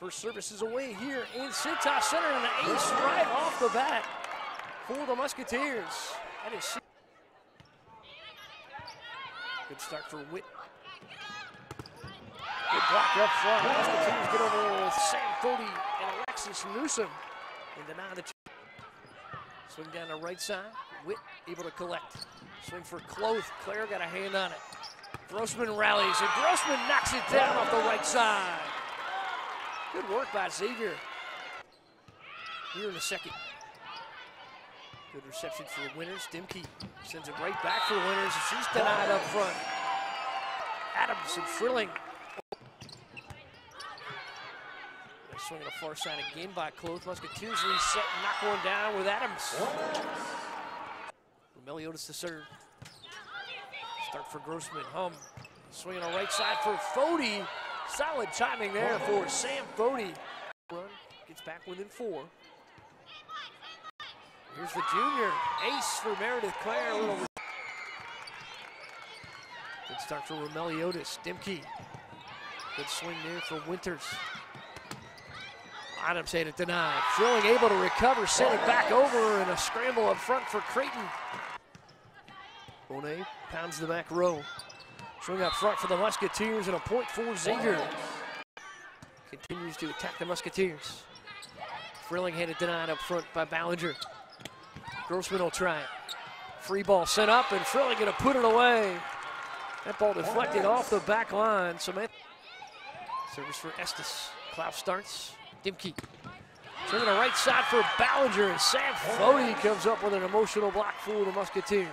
First service is away here in Cintas Center, and an ace right off the bat for the Musketeers. That is good start for Witt. Good block up front. Musketeers get over with Sam Fody and Alexis Newsom and deny the two. Swing down the right side. Witt able to collect. Swing for Cloth. Claire got a hand on it. Grossman rallies, and Grossman knocks it down off the right side. Good work by Xavier. Here in the second. Good reception for Winters. Dimke sends it right back for Winters, and she's denied up front. Adams and Frilling. They swing on the far side again by Cloth. Musketeers reset and knock one down with Adams. Meliodas to serve. Start for Grossman. Hum. Swinging on the right side for Fody. Solid timing there for Sam Fody. Run gets back within four. Here's the junior. Ace for Meredith Clare. Good start for Romeliotis. Dimke. Good swing there for Winters. Adams had it denied. Frilling able to recover, send it back over, and a scramble up front for Creighton. Bonet pounds the back row. Swing up front for the Musketeers and a point for. Continues to attack the Musketeers. Frilling had denied up front by Ballinger. Grossman will try it. Free ball sent up and Frilling gonna put it away. That ball deflected off the back line. Samantha. Service for Estes. Klaus starts. Dimke. Swinging the right side for Ballinger and Sam Fody comes up with an emotional block for the Musketeers.